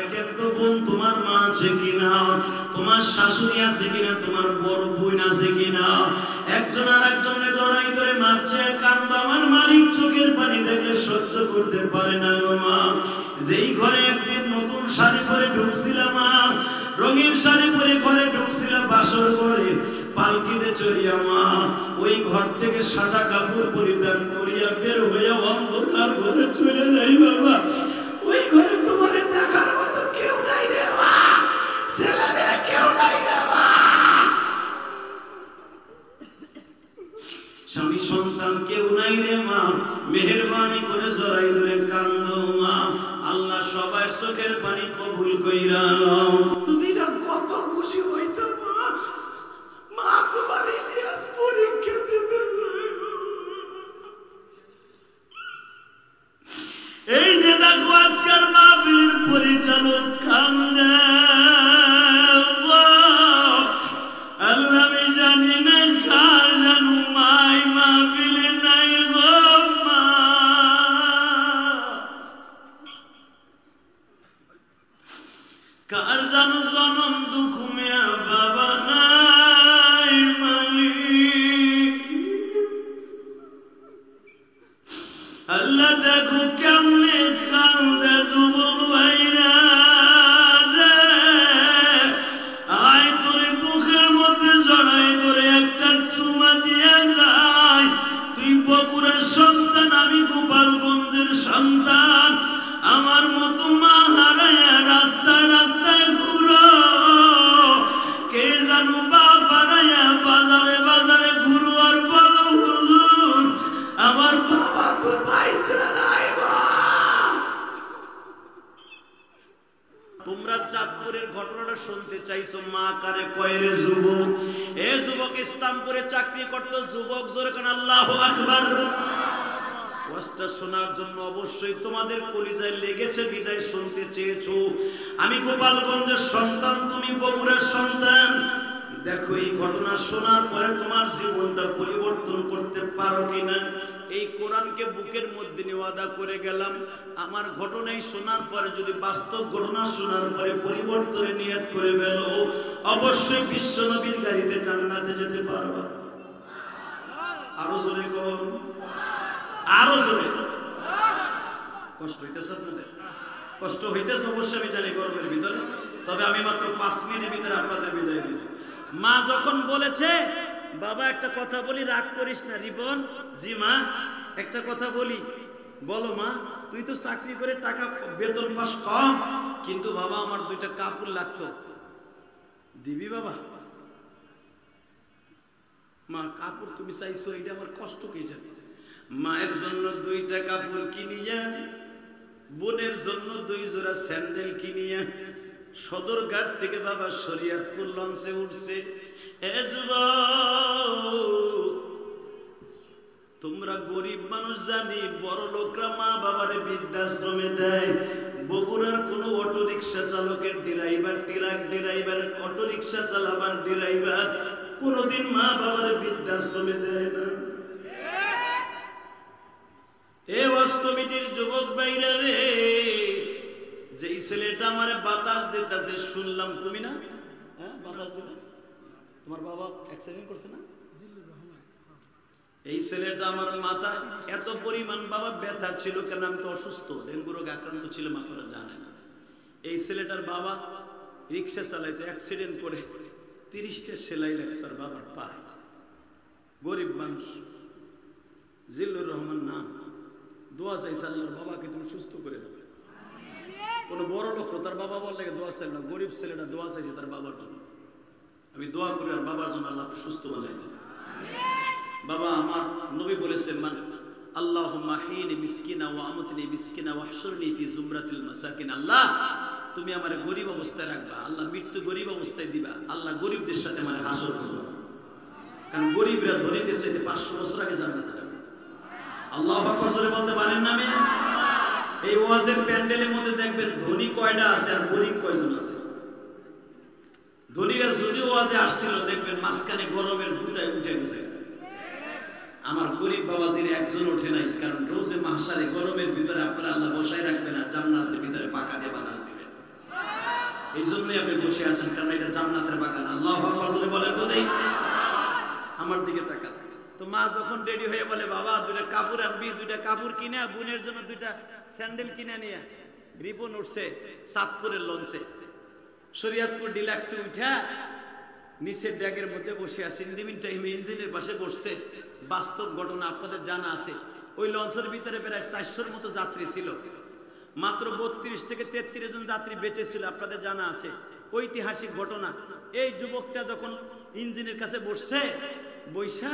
দেখেন তো বোন তোমার মা আছে কিনা? তোমার শাশুড়ি আছে কিনা? তোমার বড় বোন আছে কিনা? একজন আর একজনে জড়াই ধরে মারছে, কান্দ আমার মালিক চোখের পানি দেখলে সহ্য করতে পারে না গো মা। যেই ঘরে একদিন নতুন শাড়ি পরে ঢুকছিলাম মা, রঙিন শাড়ি পরে ঘরে ঢুকছিলাম বাসর করে পালকিতে চড়িয়া মা, ওই ঘর থেকে সাদা কাপড় পরিধান করিয়া বের হইয়া অন্ধকার ঘরে চলে যাই বাবা। ওই ঘরে তোমার দেখার মতো কেউ নাই রে মা ছেলে মেয়ে কেউ নাই রে মা স্বামী সন্তান কেউ নাই রে মা। মেহরবানি করে জড়াই ধরে কান্দ মা। আল্লাহ সবার চোখের পানি কবুল কইরা তুমি না কত খুশি হইতো মা। মা তোমার ইলিয়াস পরীক্ষা দিতে এই যে দেখো আজকাল মাহফিলের পরিচালক কান্দে। করে গেলাম। আমার ঘটনাই শোনার পরে যদি বাস্তব ঘটনা শোনার পরে পরিবর্তনে নিয়ত করে গেল অবশ্যই বিশ্ব নবীর গাড়িতে জান্নাতে যেতে পারবা। আরও জোরে কম আরও জোরে। কষ্ট হইতেছে আপনাদের? কষ্ট হইতেছে অবশ্যই আমি জানি গরমের ভিতরে, তবে আমি মাত্র পাঁচ মিনিটের ভিতরে আপনাদের বিদায় দিব। মা যখন বলেছে, বাবা, একটা কথা বলি, রাগ করিস না, রিপন, জি মা, একটা কথা বলি বলো মা তুই তো চাকরি করে টাকা বেতন পাস কম কিন্তু বাবা আমার দুইটা কাপড় লাগতো। দিবি বাবা? মা কাপড় তুমি চাইছো এটা আমার কষ্ট কে জানি? মায়ের জন্য দুইটা কাপড় কিনিয়া বোনের জন্য দুই জোড়া স্যান্ডেল কিনিয়া সদরঘাট থেকে বাবা শরিয়াতপুর লঞ্চে উঠছে। এ যুবক, তোমরা গরিব মানুষ জানি, বড় লোকরা মা বাবারে বৃদ্ধাশ্রমে দেয়। বগুড়ার কোন রিক্সা চালকের ড্রাইভার, ট্রাক ড্রাইভার রিক্সা চালাবার ড্রাইভার কোনদিন মা বাবারে বৃদ্ধাশ্রমে দেয় না। কমিটির যুবক ভাইরা রে যে ছেলেটা বাতাস দিতেছে, শুনলাম তুমি না? হ্যাঁ বাতাস দিবে? তোমার বাবা অ্যাক্সিডেন্ট করছে না? এই ছেলেটা আমার মাথা এত পরিমাণ বাবা ব্যথা ছিল কেন আমি তো অসুস্থ? ডেঙ্গু রোগে আক্রান্ত ছিলাম আপনারা জানে না। এই ছেলেটার বাবা রিক্সা চালাইছে অ্যাক্সিডেন্ট করে তিরিশটা সেলাই লাগছে বাবার পায়। গরিব মানুষ। জিল্লুর রহমান নাম। দোয়া চাইছে আল্লাহর বাবাকে তুমি সুস্থ করে দাও। কোনো বড় লোক তার বাবা বললে দোয়া চাই না। গরিব ছেলেটা দোয়া চাইছে তার বাবার জন্য। আমি দোয়া করি আর বাবার জন্য আল্লাহকে সুস্থ বানাই দেন বাবা, আমার নবী বলেছেন, মান আল্লাহ মাহিনী মিসকিনা মিসকিনা ফি মাসাকিন। আল্লাহ, তুমি আমার গরিব অবস্থায় রাখবা। আল্লাহ মৃত্যু গরিব অবস্থায় দিবা। আল্লাহ গরিবদের সাথে কারণ ধনীদের সাথে পাঁচশো বছর আগে যাবে। আল্লাহ জোরে বলতে পারেন না আমি? এই ওয়াজের প্যান্ডেলের মধ্যে দেখবেন ধনী কয়টা আছে আর গরিব কয়জন আছে। ধনীরা যদি ওয়াজে আসছিল, দেখবেন মাঝখানে গরমের ভূতায় উঠে গেছে। আমার গরিব বাবাজির একজন ওঠে নাই, কারণ রোজে মাহসারে গরমের ভিতরে আপনারা আল্লাহ বসাই রাখবেন আর জান্নাতের ভিতরে পাকা দিয়ে দিবেন। এই জন্যই আপনি বসে আছেন, কারণ এটা জান্নাতের বাগান। আল্লাহ বলেন তো দেই। আমার দিকে তাকান। তো মা যখন রেডি হয়ে বলে, বাবা, দুইটা কাপড় আনবি, দুইটা কাপড় কিনে বোনের জন্য দুইটা স্যান্ডেল কিনে নিয়ে রিপন উঠছে সাতপুরের লঞ্চে। শরিয়াতপুর ডিলাক্সে উঠা নিচের ড্যাগের মধ্যে বসে আছে। ইন্দিমিন টাইমে ইঞ্জিনের পাশে বসছে। বাস্তব ঘটনা আপনাদের জানা আছে। ওই লঞ্চের ভিতরে প্রায় চারশোর মতো যাত্রী ছিল। মাত্র বত্রিশ থেকে তেত্রিশ জন যাত্রী বেঁচে ছিল, আপনাদের জানা আছে। ঐতিহাসিক ঘটনা। এই যুবকটা যখন ইঞ্জিনের কাছে বসছে বৈশা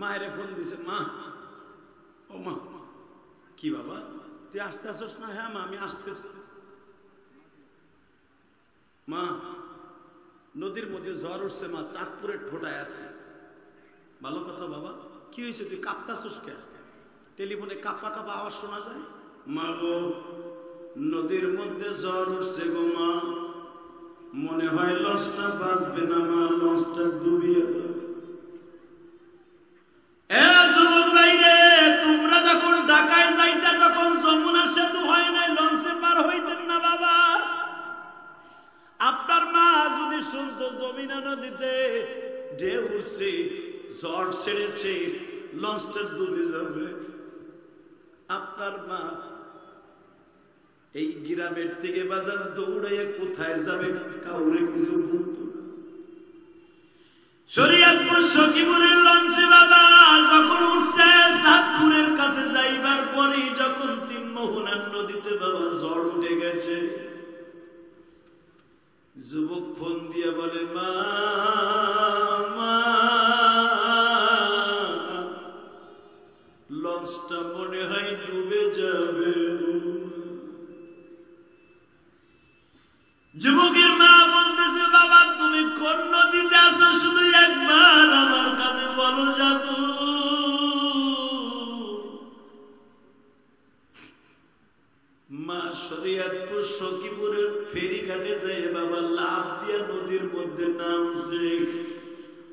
মায়ের ফোন দিছে, মা, ও মা, কি বাবা? তুই আসতে আসস না? হ্যাঁ মা, আমি আসতেছি। মা নদীর মধ্যে জ্বর উঠছে, মা, চাঁদপুরের ঠোঁটায় আছে। ভালো কথা, বাবা। কি হয়েছে? তুই কাঁপতাছিস কে টেলিফোনে কাঁপা কাঁপা আওয়াজ শোনা যায়? মা গো, নদীর মধ্যে জ্বর উঠছে গো মা। মনে হয় লসটা বাঁচবে না, মা, লসটা ডুবিয়ে জমিনা নদীতে, ঢেউ উঠছে ঝড় ছেড়েছে, লঞ্চটা ডুবে যাবে। আপনার মা এই গ্রামের থেকে বাজার দৌড়াইয়া কোথায় যাবে কাউরে কিছু বলতো শরীয়তপুর সখীপুরের লঞ্চে বাবা যখন উঠছে, সাতপুরের কাছে যাইবার পরেই যখন তিন মোহনার নদীতে বাবা ঝড় উঠে গেছে যুবক ফোন দিয়ে বলে, মা লঞ্চটা মনে হয় ডুবে যাবে। যুবকের মা বলতেছে, বাবা, তুমি কোন নদীতে আসো, শুধু একবার আমার কাছে বলো, জাদু। মা শরিয়াতপুর সখীপুরের ফেরিঘাটে যায় বাবা লাভ দিয়া নদীর মধ্যে নামছে।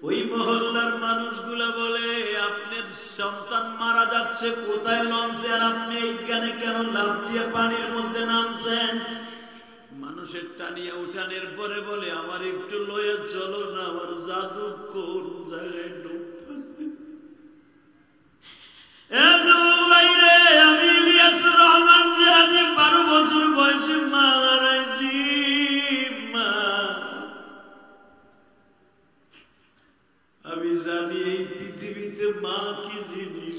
ওই মহল্লার মানুষগুলা বলে, আপনার সন্তান মারা যাচ্ছে, কোথায় লঞ্চে আর আপনি এইখানে কেন লাভ দিয়ে পানির মধ্যে নামছেন? মানুষের টানিয়া উঠানের পরে বলে, আমার একটু লয়ে চলো না, আমার জাদু কোন জায়গায় ডুবতেছে? জিহাদি বারো বছর বয়সে। আমি জানি এই পৃথিবীতে মা কি জিনিস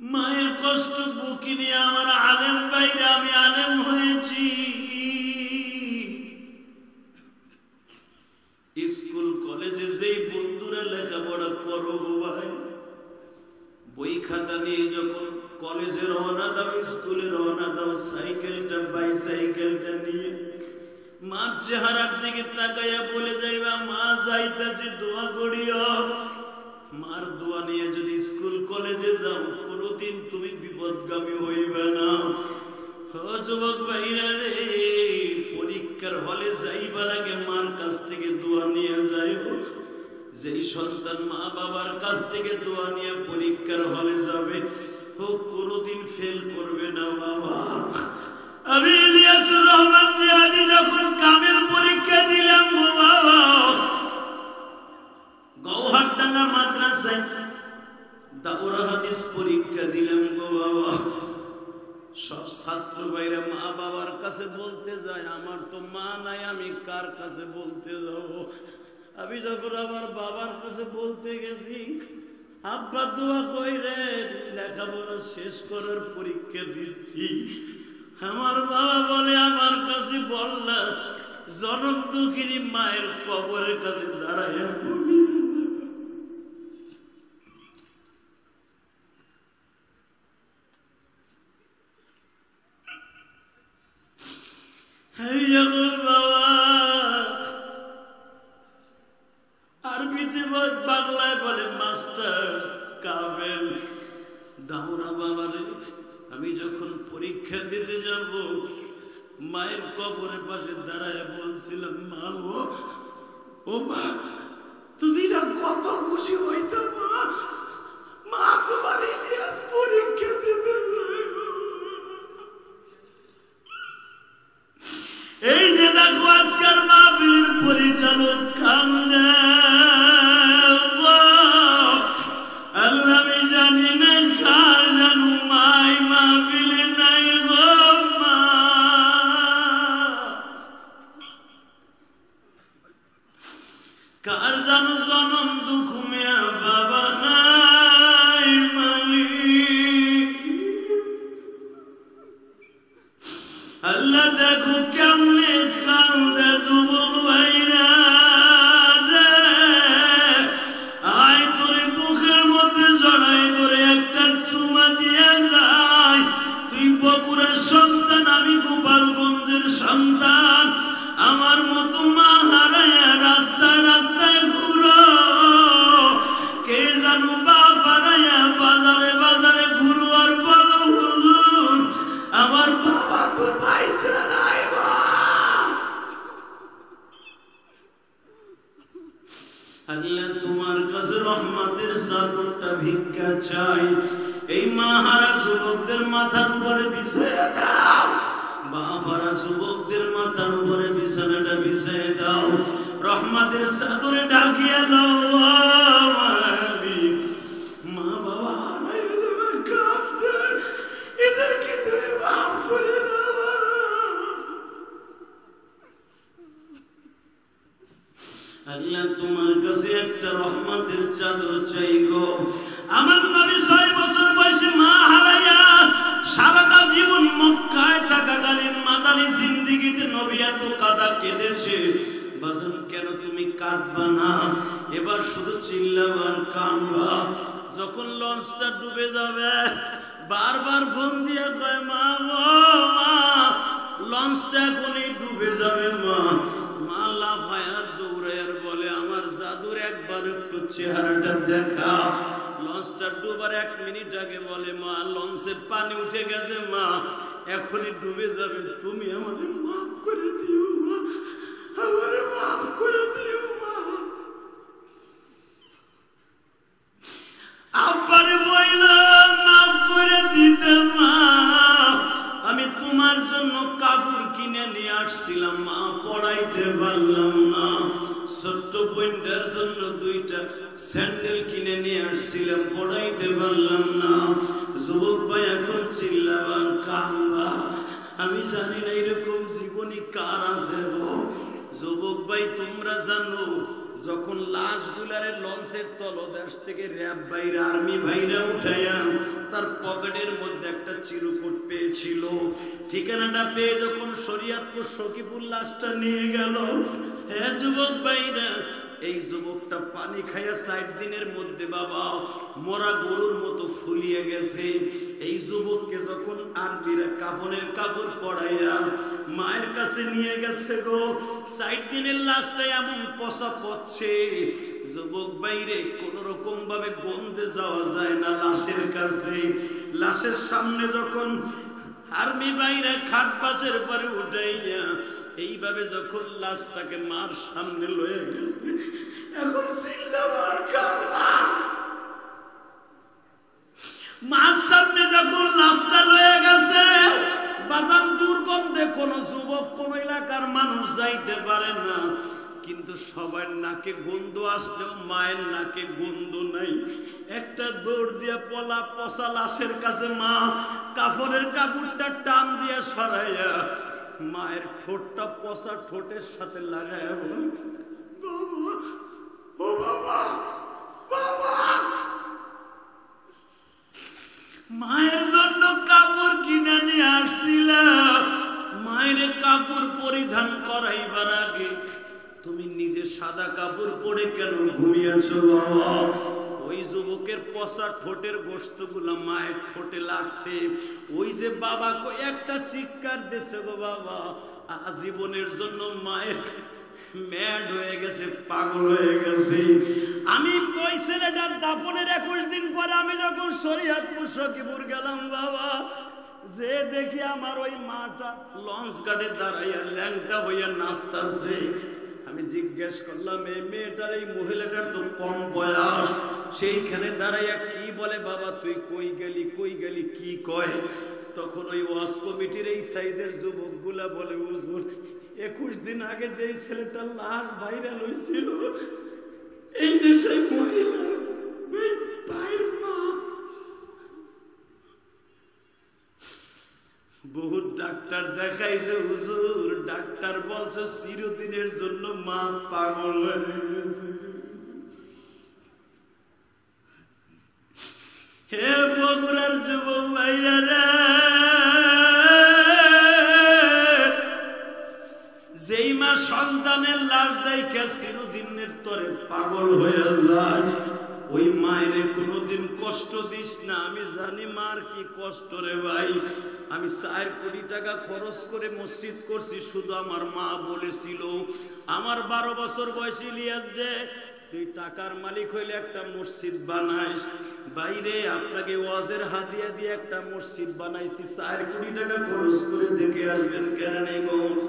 মায়ের কষ্ট বুকি নিয়ে আমার আলেম বাইরে আমি আলেম হয়েছি স্কুল, কলেজে যেই বন্ধুরা লেখাপড়া করো ভাই বই খাতা নিয়ে যখন কলেজে রওনা দাও স্কুলে রওনা দাও সাইকেলটা বাইসাইকেলটা নিয়ে, মার চেহারার দিকে তাকাইয়া বলে যাইবা, মা, যাইতেছি, দোয়া করিও। মার দোয়া নিয়ে যদি স্কুল কলেজে যাও, কোনোদিন তুমি বিপদগামী হইবে না। যুবক ভাইরা রে, পরীক্ষার হলে যাইবার আগে মার কাছ থেকে দোয়া নিয়ে যাইব। যেই সন্তান মা বাবার কাছ থেকে দোয়া নিয়ে পরীক্ষার হলে যাবে, ও কোনোদিন ফেল করবে না, বাবা। আমি ইলিয়াসুর রহমান জিহাদি যখন কামেল পরীক্ষা দিলাম গো বাবা। গৌহারডাঙ্গা মাদ্রাসায় দাওরা হাদিস পরীক্ষা দিলাম, গো বাবা। সব ছাত্র ভাইরা মা বাবার কাছে বলতে যায়, আমার তো মা নাই, আমি কার কাছে বলতে যাব? আমি যখন আমার বাবার কাছে বলতে গেছি, আব্বা, দোয়া কইরে লেখাপড়া শেষ করার পরীক্ষা দিচ্ছি। আমার বাবা বলে, আমার কাছে বললা জনক দুঃখিনী মায়ের কবরের কাছে দাঁড়াইয়া মায়ের কবরের পাশে দাঁড়ায় বলছিলাম মা ও মা, তুমি না কত খুশি হইত মা? মা তোমার ইতিহাস পরীক্ষা দিতে এই যে দেখো আজকের মা বীর পরিচালক খান দেয় ডুবে যাবে। বারবার ফোন দিয়ে কয়, মা মা লঞ্চটা এখনই ডুবে যাবে, মা? মা লাফায়া দৌড়ায়ার বলে, আমার জাদুর একবার একটু চেহারাটা দেখা। লঞ্চটা ডুবার এক মিনিট আগে বলে, মা লঞ্চে পানি উঠে গেছে, মা। এখনই ডুবে যাবে। তুমি আমাকে মাফ করে দিও, মা। আমারে মাফ করে দিও মা আব্বারে বইলাম, মাফ করে দিতে মা আমি তোমার জন্য কাপড় কিনে নিয়ে আসছিলাম, মা, পড়াইতে পারলাম না। ছোট্ট পয়েন্টার জন্য দুইটা স্যান্ডেল কিনে নিয়ে আসছিলাম, পড়াইতে পারলাম না। যুবক ভাই এখন চিল্লাবার কান্না? আমি জানি না এরকম জীবনী কার আছে যুবক ভাই, তোমরা জানো যখন লাশ গুলারের লঞ্চের তলদেশ থেকে র্যাব বাইর, আর্মি ভাইরা উঠাইয়া তার পকেটের মধ্যে একটা চিরকুট পেয়েছিল। ঠিকানাটা পেয়ে যখন শরিয়াতপুর সকিপুর লাশটা নিয়ে গেল হ্যাঁ যুবক ভাইরা এই যুবকটা পানি খাইয়া ষাট দিনের মধ্যে বাবা মরা গরুর মতো ফুলিয়ে গেছে। এই যুবককে যখন আরবিরা কাপনের কাপড় পড়াইয়া মায়ের কাছে নিয়ে গেছে গো, ষাট দিনের লাশটা এমন পচা পচ্ছে যুবক বাইরে কোন রকম ভাবে গন্ধে যাওয়া যায় না লাশের কাছে। লাশের সামনে যখন আর্মি বাইরে খাট পাশের পরে উঠাইয়া এইভাবে যখন লাশটাকে মার সামনে লয়ে গেছে, এখন মার সামনে যখন লাশটা লয়ে গেছে, বাজান দুর্গন্ধে কোন যুবক, কোন এলাকার মানুষ যাইতে পারে না। কিন্তু সবার নাকে গন্ধ আসলেও মায়ের নাকে গন্ধ নাই। একটা দৌড় দিয়া পলা পচা লাশের কাছে মা কাপড়ের কাপড়টা টান দিয়া সরাইয়া মায়ের ঠোঁটটা পচা ঠোঁটের সাথে লাগাইয়া বলে মায়ের জন্য কাপড় কিনে নিয়ে আসছিলাম। মায়ের কাপড় পরিধান করাইবার আগে তুমি নিজে সাদা কাপড় পরে কেন ঘুমিয়েছো বাবা ওই যুবকের পচা ঠোঁটের গোস্ত মায়ের ঠোঁটে লাগছে। ওই যে বাবা একটা চিৎকার দিছে গো বাবা। আজীবনের জন্য মায়ের ম্যাড হয়ে গেছে, পাগল হয়ে গেছে। আমি ওই ছেলেটার দাপনের একুশ দিন পরে আমি যখন শরীয়তপুর সখীপুর গেলাম বাবা, যে দেখি আমার ওই মাটা লঞ্চ গাড়ি দাঁড়াইয়া ল্যাংটা হইয়া নাচতাছে। আমি জিজ্ঞেস করলাম, এই মেয়েটার এই মহিলাটার তো কম বয়স। সেইখানে দাঁড়াইয়া কি বলে, বাবা, তুই কই গেলি কই গেলি, কি কয়? তখন ওই ওয়াস কমিটির এই সাইজের যুবকগুলা বলে, হুজুর, একুশ দিন আগে যেই ছেলেটার লাশ ভাইরাল হয়েছিল এই যে সেই মহিলা ওই ভাইয়ের মা বহুত ডাক্তার দেখাইছে, হুজুর। ডাক্তার বলছে, চিরদিনের জন্য মা পাগল হয়ে গেছে। হে বগুড়ার যুবক ভাইরা রে। যেই মা সন্তানের লাশ দেখে চিরদিনের তরে পাগল হয়ে যায়। ওই মায়ের কোনোদিন কষ্ট দিস না। আমি জানি মার কি কষ্ট রে ভাই। আমি চার কোটি টাকা খরচ করে মসজিদ করছি, শুধু আমার মা বলেছিল। আমার বারো বছর বয়সী ইলিয়াস যে, তুই টাকার মালিক হইলে একটা মসজিদ বানাইস। বাইরে আপনাকে ওয়াজের হাতিয়া দিয়ে একটা মসজিদ বানাইছি। চার কোটি টাকা খরচ করে দেখে আসবেন কেরানীগঞ্জ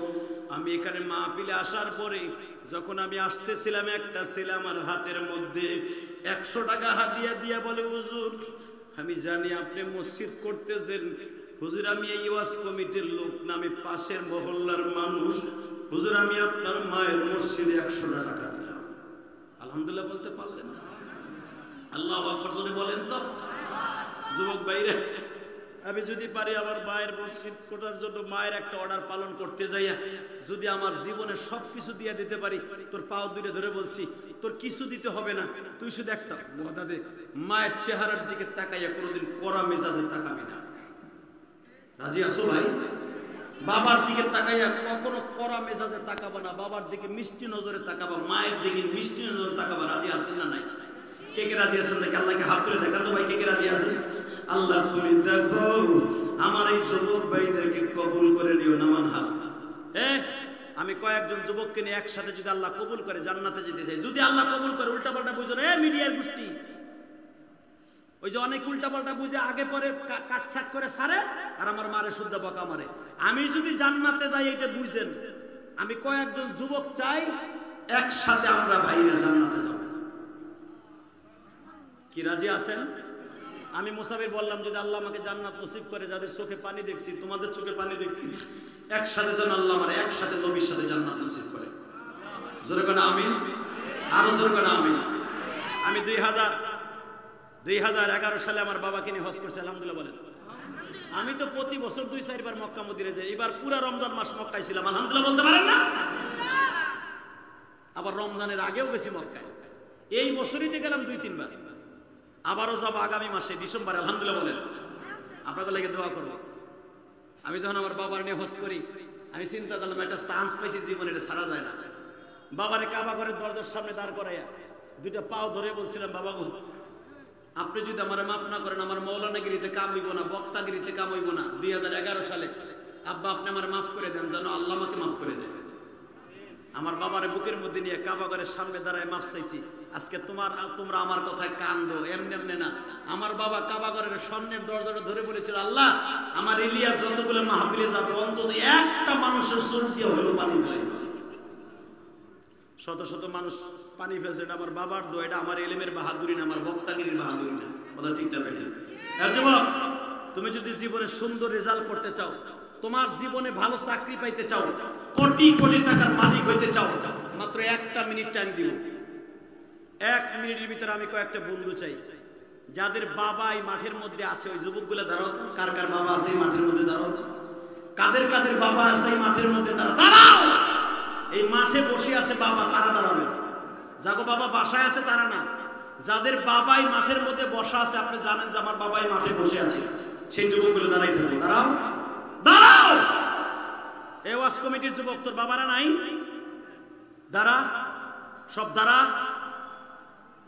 আমি এখানে মাহফিলে আসার পরে যখন আমি আসতেছিলাম একটা ছেলে আমার হাতের মধ্যে একশো টাকা হাতিয়া দিয়া বলে, হুজুর, আমি জানি আপনি মসজিদ করতেছেন। হুজুর, আমি এই ওয়াজ কমিটির লোক না, আমি পাশের মহল্লার মানুষ। হুজুর, আমি আপনার মায়ের মসজিদে একশো টাকা দিলাম। আলহামদুলিল্লাহ বলতে পারলেন না। আল্লাহ বলেন তো। যুবক বাইরে আমি যদি পারি আমার মায়ের মসজিদ কোটার জন্য মায়ের একটা অর্ডার পালন করতে যাইয়া, যদি আমার জীবনে সব কিছু দিয়ে দিতে পারি, তোর পাও দূরে ধরে বলছি, তোর কিছু দিতে হবে না, তুই শুধু একটা দে, মায়ের চেহারার দিকে তাকাইয়া কোনোদিন করা মেজাজে তাকাবি না। রাজি আসো ভাই? বাবার দিকে তাকাইয়া কখনো করা মেজাজে তাকাবা না, বাবার দিকে মিষ্টি নজরে তাকাবা, মায়ের দিকে মিষ্টি নজরে তাকাবা, রাজি আছেন না নাই? কে কে রাজি আছেন দেখে? আল্লাহকে হাত তুলে দেখা তো ভাই, কে কে রাজি আছেন? আল্লাহ, তুমি দেখো, আমার এই যুবক ভাইদেরকে কবুল করে নিও নামান এ, আমি কয়েকজন যুবককে নিয়ে একসাথে যদি আল্লাহ কবুল করে জান্নাতে যেতে চাই, যদি আল্লাহ কবুল করে উল্টা পাল্টা বুঝো এ মিডিয়ার গোষ্ঠী। ওই যে অনেক উল্টা পাল্টা বুঝে, আগে পরে কাটছাট করে সারে, আর আমার মারে শুদ্ধ বকা মারে। আমি যদি জান্নাতে যাই, এটা বুঝেন, আমি কয়েকজন যুবক চাই, একসাথে আমরা ভাইরা জান্নাতে যাব। কি রাজি আছেন? আমি মুসাফির বললাম যদি আল্লাহ আমাকে জান্নাত নসিব করে যাদের চোখে পানি দেখছি তোমাদের চোখে পানি দেখছি একসাথে যেন আল্লাহ আমার একসাথে নবীর সাথে জান্নাত নসিব করে। জোরে কেন আমিন? আরও জোরে কেন আমিন? আমি দুই হাজার দুই হাজার এগারো সালে আমার বাবাকে নিয়ে হজ করছি আলহামদুলিল্লাহ বলেন। আমি তো প্রতি বছর দুই চারবার মক্কা মদিনে যাই। এবার পুরা রমজান মাস মক্কায় ছিলাম আলহামদুলিল্লাহ বলতে পারেন না? আবার রমজানের আগেও গেছি মক্কায়। এই বছরই তো গেলাম দুই তিনবার। আবারও যাব আগামী মাসে, ডিসেম্বর, আলহামদুলিল্লাহ বলেন। আপনাদের লেগে দোয়া করব। আমি যখন আমার বাবার নিয়ে হোস করি, আমি চিন্তা করলাম, একটা চান্স পাইছি জীবনে, এটা ছাড়া যায় না। বাবারে কাবা করে দরজার সামনে দাঁড় করাইয়া দুইটা পাও ধরে বলছিলাম, বাবা গো, আপনি যদি আমার মাফ না করেন, আমার মৌলানাগিরিতে কাম হইব না, বক্তাগিরিতে কাম হইব না, দুই হাজার এগারো সালে। আব্বা, আপনি আমার মাফ করে দেন, যেন আল্লাহ আমাকে মাফ করে দেন। আমার বাবার বুকের মধ্যে নিয়ে কাবা ঘরের সামনে দাঁড়ায় মাফ চাইছি। আজকে তোমার তোমরা আমার কথায় কান্দো, এমনি এমনি না। আমার বাবা কাবা ঘরের সামনের দরজাটা ধরে বলেছিল, আল্লাহ, আমার ইলিয়াস যতগুলো মাহফিলে যাবে, অন্তত একটা মানুষের চোখ দিয়ে হলো পানি ফেলাই শত শত মানুষ পানি ফেলছে, এটা আমার বাবার দো এটা আমার এলেমের বাহাদুরি না, আমার বক্তাগিরির বাহাদুরি না। কথা ঠিক না তুমি যদি জীবনে সুন্দর রেজাল্ট করতে চাও, তোমার জীবনে ভালো চাকরি পাইতে চাও কোটি কোটি টাকার মালিক হইতে চাও, মাত্র একটা মিনিট টাইম দিব। এক মিনিটের ভিতরে আমি কয়েকটা বন্ধু চাই, যাদের বাবা এই মাঠের মধ্যে আছে, ওই যুবকগুলো দাঁড়াও। কার কার বাবা আছে এই মাঠের মধ্যে দাঁড়াও কাদের কাদের বাবা আছে এই মাঠের মধ্যে দাঁড়াও। দাঁড়াও! এই মাঠে বসে আছে বাবা তারা দাঁড়াবে? যাগো বাবা, বাসায় আছে তারা না? যাদের বাবাই মাঠের মধ্যে বসা আছে, আপনি জানেন যে আমার বাবাই মাঠে বসে আছে। সেই যুবকগুলো দাঁড়াই থাকবে দাঁড়াও। দাঁড়াও! এ ওয়াজ কমিটির যুবক, তোর বাবারা নাই? দাঁড়া, সব দাঁড়া।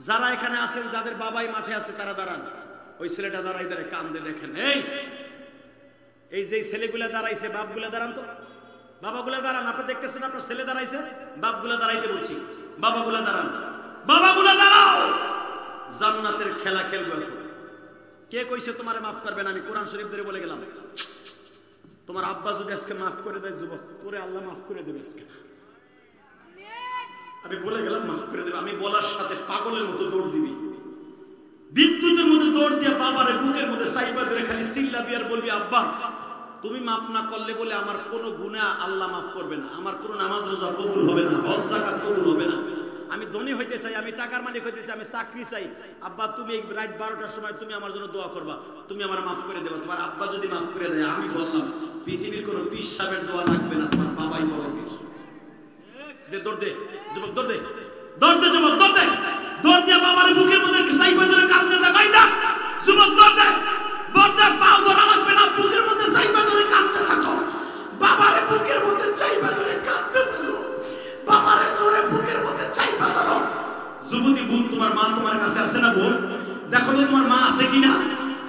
যারা এখানে আছেন, যাদের বাবাই মাঠে আছে, তারা দাঁড়ান। ওই ছেলেটা দাঁড়াই দাঁড়ায় কান্দে দেখেন। এই এই যে ছেলেগুলা দাঁড়াইছে, বাপগুলা দাঁড়ান তো। বাবাগুলা দাঁড়ান, আপনি দেখতেছেন আপনার ছেলে দাঁড়াইছে? বাপগুলা দাঁড়াইতে বলছি, বাবাগুলা দাঁড়ান। বাবাগুলা দাঁড়াও! জান্নাতের খেলা খেলব কে কইছে তোমারে মাফ করবেন? আমি কোরআন শরীফ ধরে বলে গেলাম। তোমার আব্বা যদি আজকে মাফ করে দেয়, যুবক, তোরে আল্লাহ মাফ করে দেবে আজকে। আমি বলে গেলাম, মাফ করে দেবে। আমি বলার সাথে পাগলের মতো দৌড় দিবি। বিদ্যুতের মধ্যে দৌড় দিয়ে বাবার বুকের মধ্যে সাইবা ধরে খালি সিল্লাবি আর বলবি, আব্বা, তুমি মাফ না করলে বলে আমার কোনো গুণা আল্লাহ মাফ করবে না। আমার কোনো নামাজ রোজা কবুল হবে না, হজ জাকাত কবুল হবে না। আমি ধনী হইতে চাই, আমি টাকার মালিক হইতে চাই, আমি চাকরি চাই। আব্বা, তুমি রাত বারোটার সময় তুমি আমার জন্য দোয়া করবা। তুমি আমার মাফ করে দেবা। তোমার আব্বা যদি মাফ করে দেয়, আমি বললাম, পৃথিবীর কোনো পীর দোয়া লাগবে না, তোমার বাবাই বড় পীর। দে দে দে। দে বাবার মধ্যে দেখাই ধরা লাগবে না, বুকের মধ্যে সাইবা ধরে কান্দতে থাকো। বুকের মধ্যে চাইবা ধরে থাকো। বাবারে জোরে বুকের মধ্যে চাইবা ধরো। যুবতী বোন, তোমার মা তোমার কাছে আছে না বোন? দেখো তো তোমার মা আছে কিনা?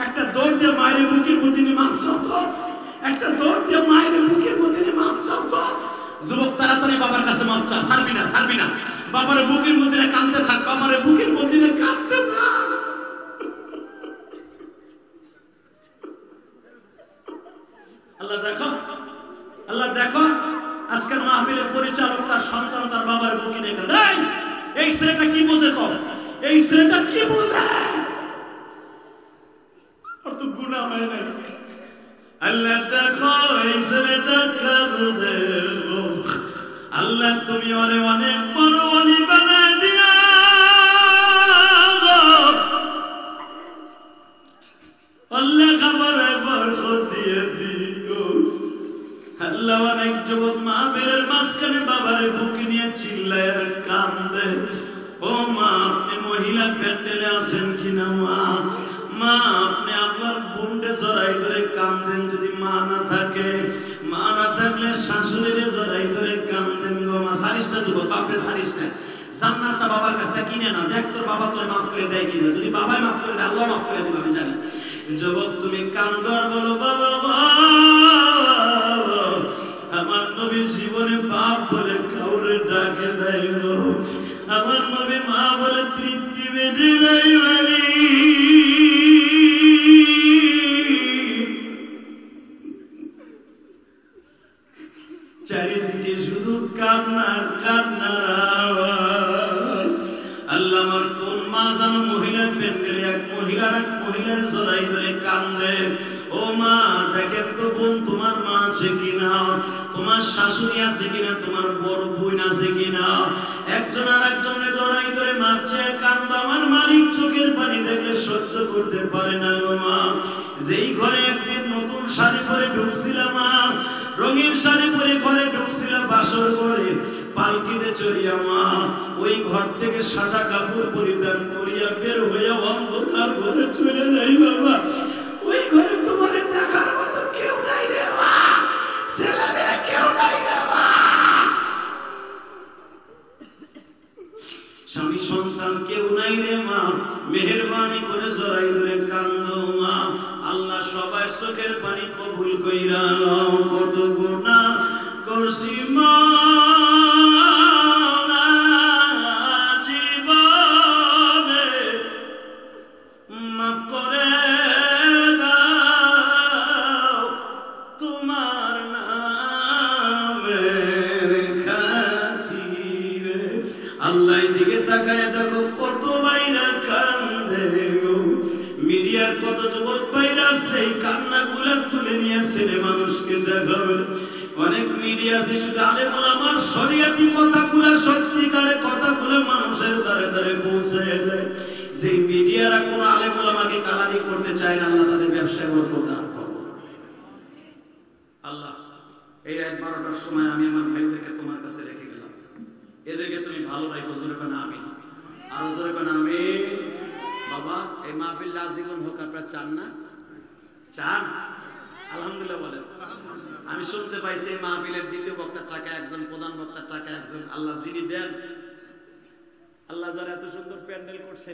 একটা দৌড় দিয়ে মায়ের বুকের মধ্যে মাপ একটা দৌড় দিয়ে মায়ের বুকের মধ্যে মাপ যুবক, তাড়াতাড়ি বাবার কাছে চা সারবি না সারবি না। বাবার বুকের মধ্যে কাঁদতে থাক, বাবার বুকের মধ্যে কাঁদতে থাক। আল্লাহ দেখো আল্লাহ দেখো। আজকের মাহফিলের পরিচালক তার সন্তান তার বাবার বুকে রেখে দেয়। এই, ছেলেটা কি বোঝে তো এই ছেলেটা কি বোঝে? গুণা হয় নাই। আল্লাহ দেখো এই ছেলেটা আল্লাহ তুমি অনেক অনেক বড় অলি করে দেয় মহিলার জড়াই ধরে কান্দে, ও মা, দেখেন তো বোন, তোমার মা আছে কিনা? তোমার শাশুড়ি আছে কিনা? তোমার বড় বোন আছে কিনা? একজন আর একজনের জড়াই ধরে মারছে, কান্দ, আমার মালিক চোখের পানি দেখলে সহ্য করতে পারে না গো মা। যেই ঘরে একদিন নতুন শাড়ি পরে ঢুকছিলাম মা, রঙিন শাড়ি পরে ঘরে ঢুকছিলাম বাসর করে পালকিতে চড়িয়া মা, ওই ঘর থেকে সাদা কাপড় পরিধান করিয়া বের হইয়া অন্ধকার ঘরে চলে যাই বাবা। ওই ঘরে তোমার দেখার মতো কেউ নাই রে মা। স্বামী সন্তান কেউ নাই রে মা। মেহরবানি করে জড়াই ধরে কান্দ মা। আল্লাহ সবার চোখের পানি কবুল কইরা কত গুণা করছি মা। কথাগুলা সত্যিকারে কথাগুলো মানুষের দ্বারে দ্বারে পৌঁছে দেয়। যে মিডিয়ারা কোন আলে আমাকে কালারি করতে চায় না, আল্লাহ তাদের ব্যবসায় বরকত দান করো। আল্লাহ, এই রাত বারোটার সময় আমি আমার ভাইদেরকে তোমার কাছে রেখে গেলাম। এদেরকে তুমি ভালো রাখো, জোরে কেন আমি আরও জোরে কেন আমি বাবা, এই মাহফিল জীবন হোক, আপনারা চান না? চান? আলহামদুলিল্লাহ বলেন। আমি শুনতে পাইছি এই মাহফিলের দ্বিতীয় বক্তার টাকা একজন প্রধান বক্তার টাকা একজন। আল্লাহ যিনি দেন আল্লাহ যারা এত সুন্দর প্যান্ডেল করছে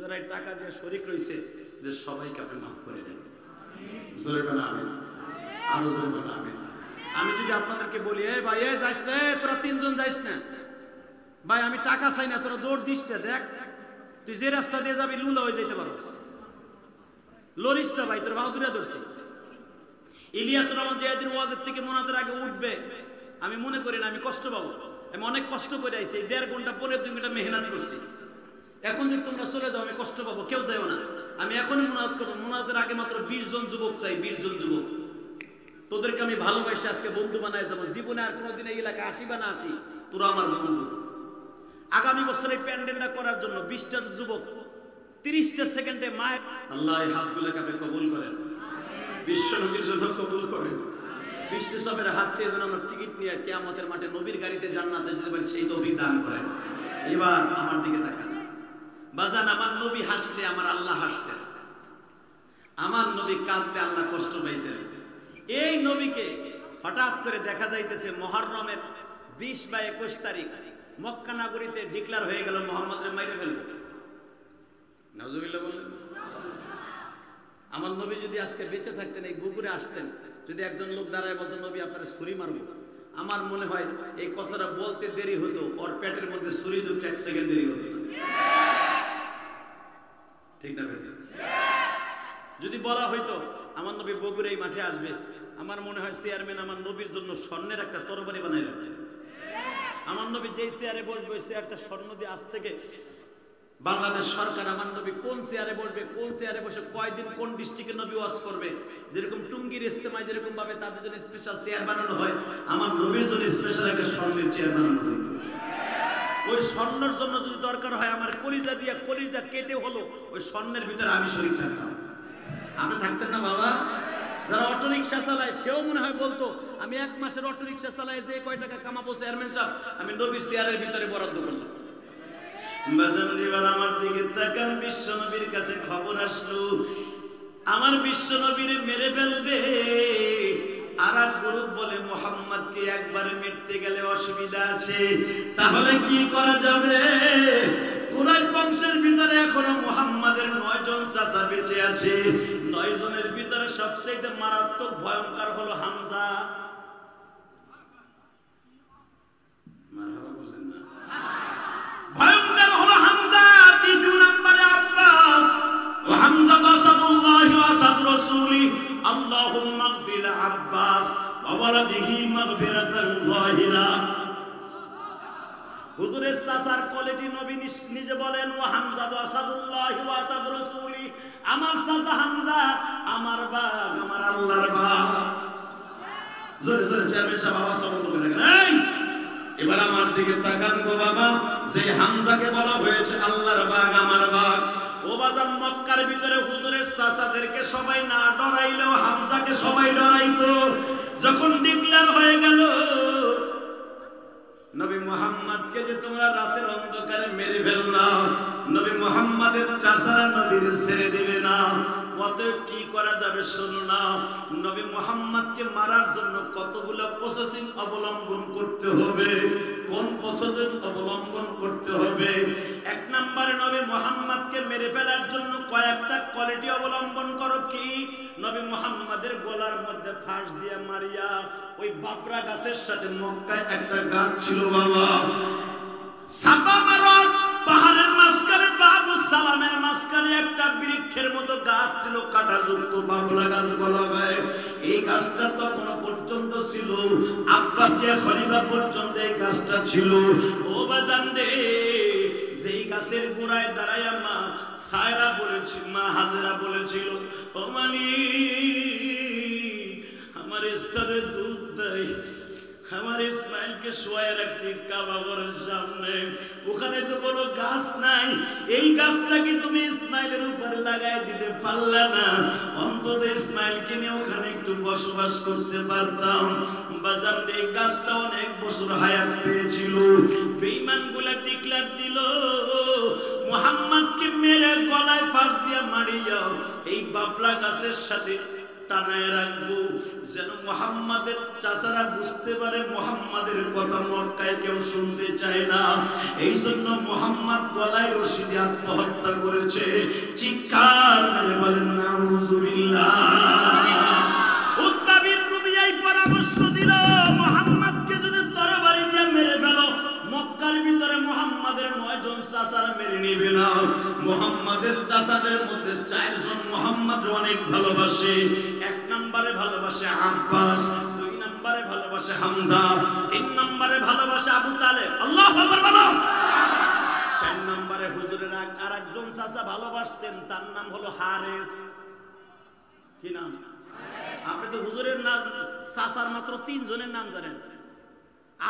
যারা এই টাকা দিয়ে শরিক রয়েছে যে সবাইকে আপনি মাফ করে দেন। জোরে আমি আরও জোরে যদি আপনাদেরকে বলি এই ভাই এই যাইস না তোরা তিনজন যাইস না। ভাই আমি টাকা চাই না তোরা দৌড় দিস দেখ। তুই যে রাস্তা দিয়ে যাবি লুলা হয়ে যেতে পারো লরিসটা ভাই তোর বাহাদুরা ধরছে ইলিয়াস রহমান যেদিন ওয়াজের থেকে মোনাদের আগে উঠবে। আমি মনে করি না, আমি কষ্ট পাবো। আমি অনেক কষ্ট করে আইছি দেড় ঘণ্টা পরে দুই ঘণ্টা মেহনত করছি। এখন যদি তোমরা চলে যাও, আমি কষ্ট পাবো, কেউ যাও না। আমি এখনই মোনাদ করব। মোনাদের আগে মাত্র বিশ জন যুবক চাই, বিশ জন যুবক। তোদেরকে আমি ভালোবাসি, আজকে বন্ধু বানায় যাব। জীবনে আর কোনোদিন এই এলাকায় আসি বা না আসি, তোরা আমার বন্ধু। আগামী বছর এই প্যান্ডেলটা করার জন্য বিশটা যুবক, তিরিশটা সেকেন্ডে মায়ের আল্লাহ হাতগুলোকে আপনি কবুল করেন। বিশ্ব নবীর জন্য কবুল করেন বিষ্ণু সবের হাত দিয়ে যেন আমরা টিকিট নিয়ে কেয়ামতের মাঠে নবীর গাড়িতে জান্নাতে যেতে পারি, সেই তৌফিক দান করেন। এবার আমার দিকে তাকান। বাজান, আমার নবী হাসলে আমার আল্লাহ হাসতেন আমার নবী কাঁদতে আল্লাহ কষ্ট পাইতেন এই নবীকে হঠাৎ করে দেখা যাইতেছে মহররমের বিশ বা একুশ তারিখ, মক্কা নাগরীতে ডিক্লার হয়ে গেল, মোহাম্মদের মাইরে ফেলবে। নাজুবিল্লাহ বললেন। আমার নবী যদি আজকে বেঁচে থাকতেন, এই বুকুরে আসতেন, যদি একজন লোক দাঁড়ায় বলতো, নবী, আপনার ছুরি মারবো। আমার মনে হয় এই কথাটা বলতে দেরি হতো, ওর পেটের মধ্যে ছুরি যুক্ত এক সেকেন্ড দেরি হতো। ঠিক না যদি বলা হইতো, আমার নবী বগুড়ে এই মাঠে আসবে। আমার মনে হয় চেয়ারম্যান আমার নবীর জন্য স্বর্ণের একটা তরবারি বানাই রাখবে আমার নবী যেই চেয়ারে বসবে ওই চেয়ারটা স্বর্ণ দিয়ে আজ থেকে বাংলাদেশ সরকার আমার নবী কোন চেয়ারে বসবে, কোন চেয়ারে বসে কয়দিন কোন ডিস্ট্রিক্টে নবী ওয়াজ করবে, যেরকম টুঙ্গির ইস্তেমায় যেরকম ভাবে তাদের জন্য স্পেশাল চেয়ার বানানো হয়, আমার নবীর জন্য স্পেশাল একটা স্বর্ণের চেয়ার বানানো হইতো ওই স্বর্ণের জন্য যদি দরকার হয়, আমার কলিজা দিয়া কলিজা কেটে হলো, ওই স্বর্ণের ভিতরে আমি শরীর থাকতাম। আপনি থাকতেন না বাবা? যারা অটো রিক্সা চালায়, সেও মনে হয় বলতো, আমি এক মাসের অটো রিক্সা চালায় যে কয় টাকা কামাবো চেয়ারম্যান সাহেব, আমি নবীর চেয়ারের ভিতরে বরাদ্দ করলাম। এবার কাছে খবর আসলো। আমার বিশ্ব মেরে ফেলবে। আর এক গ্রুপ বলে মোহাম্মদকে একবারে মিটতে গেলে অসুবিধা আছে। তাহলে কি করা যাবে? কুরাইশ বংশের ভিতরে এখনও মুহাম্মাদের নয় জন চাচা বেঁচে আছে। নয় জনের ভিতরে সবচেয়ে মারাত্মক, ভয়ঙ্কর হলো হামজা। হুজুরের চাচার কোয়ালিটি নবী নিজে বলেন, ও হামজা হামজা, আমার বাঘ আমার! এবার আমার দিকে তাকান গো বাবা, যে হামজাকে বলা হয়েছে, আল্লাহর বাঘ আমার বাঘ ও বাজান মক্কার ভিতরে হুজুরের চাচাদেরকে সবাই না ডরাইলেও হামজাকে সবাই ডরাইতো। যখন ডিক্লার হয়ে গেল, নবী মোহাম্মদকে যে তোমরা রাতের অন্ধকারে মেরে ফেললাম, নবী মোহাম্মদের চাষারা নবীর ছেড়ে দেবে না। কত কি করা যাবে শোনো না। নবী মোহাম্মদকে মারার জন্য কতগুলো প্রসেসিং অবলম্বন করতে হবে, কোন প্রসেসিং অবলম্বন করতে হবে? এক নম্বরে নবী মোহাম্মদকে মেরে ফেলার জন্য কয়েকটা কোয়ালিটি অবলম্বন করো কি? নবী মোহাম্মদের গলার মধ্যে ফাঁস দিয়ে মারিয়া ওই বাবরা গাছের সাথে মক্কায় একটা গাছ ছিল বাবা। গাছ ছিল, কাঁটাযুক্ত গাছটা তখনো পর্যন্ত এই গাছটা ছিল। ও বাজান রে, যেই গাছের গোড়ায় দাঁড়াইয়া মা সায়রা বলেছিল মা হাজেরা বলেছিল, ও মানি আমার স্তরে দুধ দেয়। আমার ইসমাইলকে শোয়াই রাখছি কাবাবরের সামনে। ওখানে তো কোনো গাছ নাই। এই গাছটা কি তুমি ইসমাইলের উপরে লাগাই দিতে পারলা না? অন্তত ইসমাইলকে নিয়ে ওখানে একটু বসবাস করতে পারতাম। বাজার এই গাছটা অনেক বছর হায়াত পেয়েছিল। বেইমানগুলা টিকলার দিল, মোহাম্মদকে মেরে গলায় ফাঁস দিয়া মারিয়া, এই বাবলা গাছের সাথে টানায় রাখব, যেন মোহাম্মদের চাচারা বুঝতে পারে মোহাম্মদের কথা মক্কায় কেউ শুনতে চায় না। এই জন্য মোহাম্মদ গলায় রশি আত্মহত্যা করেছে। চিৎকার মেরে বলেন, নাউজুবিল্লাহ। চাচারা মেরে নিবে না। মোহাম্মদের চাচাদের মধ্যে চারজন মোহাম্মদ অনেক ভালোবাসে। এক নম্বরে ভালোবাসে আব্বাস তার নাম হলো হারেস। কি আপনি তো নাম মাত্র তিনজনের নাম